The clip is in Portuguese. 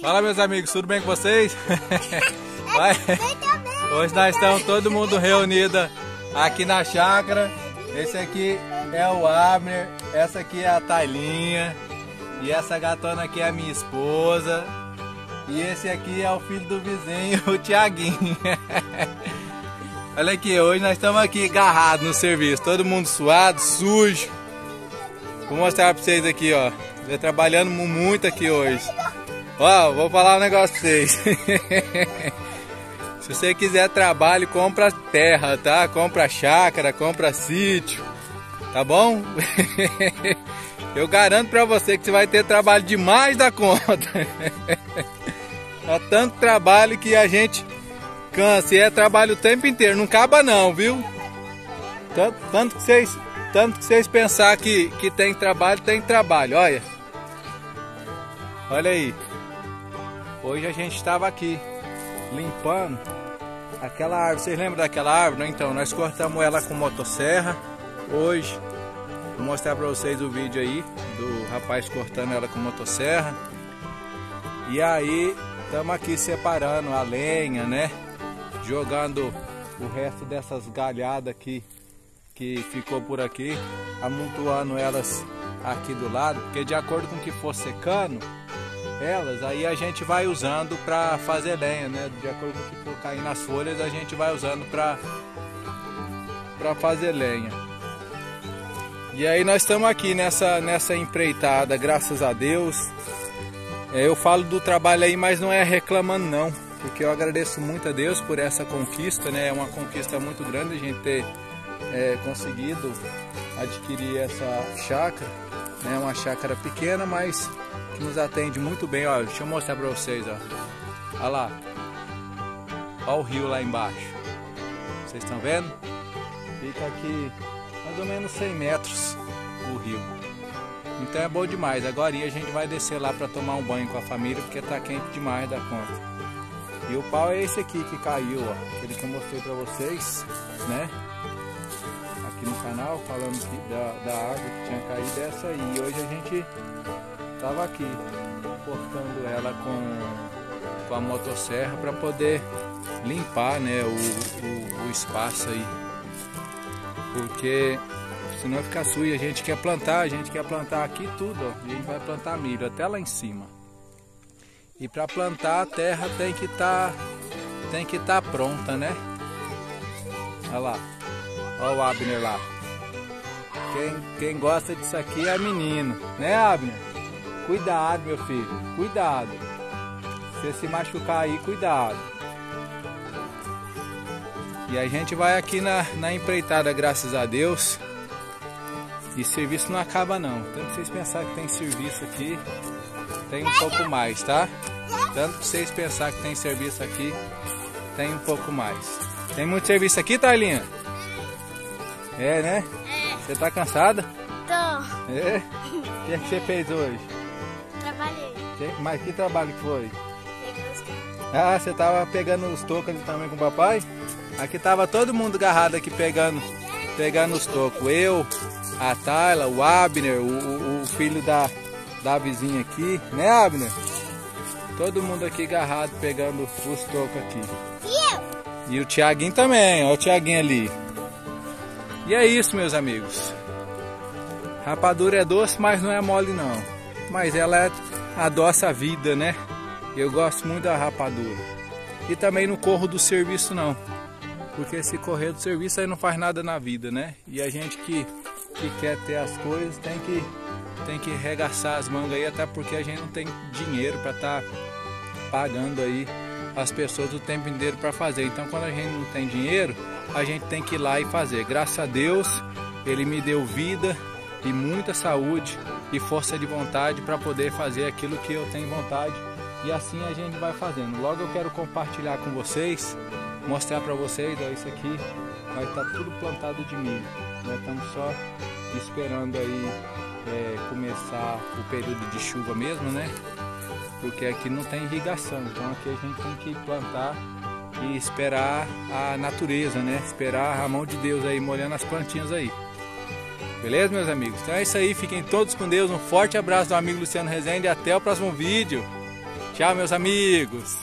Fala meus amigos, tudo bem com vocês? Vai. Hoje nós estamos todo mundo reunido aqui na chácara. Esse aqui é o Abner, essa aqui é a Tailinha e essa gatona aqui é a minha esposa. E esse aqui é o filho do vizinho, o Tiaguinho. Olha aqui, hoje nós estamos aqui agarrados no serviço, todo mundo suado, sujo. Vou mostrar pra vocês aqui, ó. Estou trabalhando muito aqui hoje. Ó, vou falar um negócio pra vocês. Se você quiser trabalho, compra terra, tá? Compra chácara, compra sítio, tá bom? Eu garanto pra você que você vai ter trabalho demais da conta. É tanto trabalho que a gente cansa e é trabalho o tempo inteiro, não acaba não, viu? Tanto, tanto que vocês, tanto que vocês pensar que, que tem trabalho, tem trabalho, olha. Olha aí. Hoje a gente estava aqui limpando aquela árvore. Vocês lembram daquela árvore? Então, nós cortamos ela com motosserra. Hoje, vou mostrar para vocês o vídeo aí do rapaz cortando ela com motosserra. E aí, estamos aqui separando a lenha, né? jogando o resto dessas galhadas aqui que ficou por aqui, amontoando elas aqui do lado, porque de acordo com o que for secando elas, aí a gente vai usando para fazer lenha, né? De acordo com o que for cair nas folhas, a gente vai usando para para fazer lenha. E aí nós estamos aqui nessa nessa empreitada, graças a Deus. É, eu falo do trabalho aí, mas não é reclamando não porque eu agradeço muito a Deus por essa conquista, né? É uma conquista muito grande a gente ter é, conseguido adquirir essa chácara, né? Uma chácara pequena, mas que nos atende muito bem. Olha, deixa eu mostrar para vocês. Olha lá, olha o rio lá embaixo. Vocês estão vendo? Fica aqui mais ou menos 100 metros o rio. Então é bom demais. Agora a gente vai descer lá para tomar um banho com a família porque tá quente demais da conta. E o pau é esse aqui que caiu, ó. Aquele que eu mostrei pra vocês, né? Aqui no canal, falando que da, da que tinha caído essa aí. E hoje a gente tava aqui, cortando ela com, com a motosserra para poder limpar, né? O, o, o espaço aí. Porque senão fica sujo. A gente quer plantar, a gente quer plantar aqui tudo, ó. A gente vai plantar milho até lá em cima. E para plantar a terra tem que estar tá, tem que estar tá pronta, né? Olha lá. Olha o Abner lá. Quem, quem gosta disso aqui é menino, né Abner? Cuidado, meu filho. Cuidado. Se você se machucar aí, cuidado. E a gente vai aqui na, na empreitada, graças a Deus. E serviço não acaba não. Tanto que vocês pensarem que tem serviço aqui, tem um pouco mais, tá? Tanto que vocês pensar que tem serviço aqui, tem um pouco mais. Tem muito serviço aqui, Tailinha? É, né? É. Você tá cansada? Tô. É? O que, é que você fez hoje? Que, mas que trabalho que foi? Ah, você tava pegando os tocos ali também com o papai? Aqui tava todo mundo agarrado aqui pegando, pegando os tocos. Eu, a Tayla, o Abner, o, o, filho da, da vizinha aqui, né Abner? Todo mundo aqui agarrado pegando os tocos aqui. E eu? E o Tiaguinho também, olha o Tiaguinho ali. E é isso, meus amigos. Rapadura é doce, mas não é mole não. Mas ela é, adoça a vida, né? Eu gosto muito da rapadura. E também não corro do serviço não. Porque se correr do serviço aí não faz nada na vida, né? E a gente que, que quer ter as coisas tem que tem que regaçar as mangas aí, até porque a gente não tem dinheiro para estar tá pagando aí as pessoas o tempo inteiro para fazer. Então, quando a gente não tem dinheiro, a gente tem que ir lá e fazer. Graças a Deus, Ele me deu vida e muita saúde e força de vontade para poder fazer aquilo que eu tenho vontade. E assim a gente vai fazendo. Logo eu quero compartilhar com vocês, mostrar para vocês, ó, isso aqui vai estar tá tudo plantado de milho. Nós estamos só esperando aí é, começar o período de chuva mesmo, né? Porque aqui não tem irrigação, então aqui a gente tem que plantar e esperar a natureza, né? Esperar a mão de Deus aí molhando as plantinhas aí. Beleza, meus amigos? Então é isso aí, fiquem todos com Deus. Um forte abraço do amigo Luciano Rezende e até o próximo vídeo. Tchau, meus amigos.